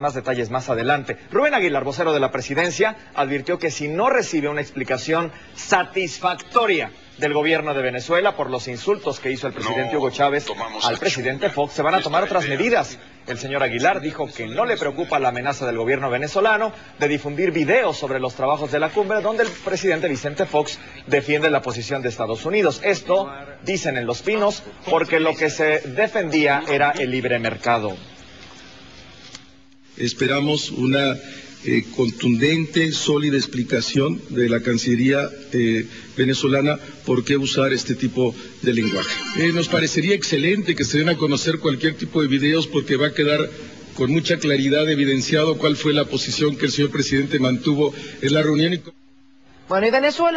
Más detalles más adelante. Rubén Aguilar, vocero de la presidencia, advirtió que si no recibe una explicación satisfactoria del gobierno de Venezuela por los insultos que hizo el presidente Hugo Chávez al presidente Fox, se van a tomar otras medidas. El señor Aguilar dijo que no le preocupa la amenaza del gobierno venezolano de difundir videos sobre los trabajos de la cumbre donde el presidente Vicente Fox defiende la posición de Estados Unidos. Esto, dicen en Los Pinos, porque lo que se defendía era el libre mercado. Esperamos una eh, contundente, sólida explicación de la Cancillería eh, venezolana por qué usar este tipo de lenguaje. Eh, nos parecería excelente que se den a conocer cualquier tipo de videos porque va a quedar con mucha claridad evidenciado cuál fue la posición que el señor presidente mantuvo en la reunión. Bueno, y Venezuela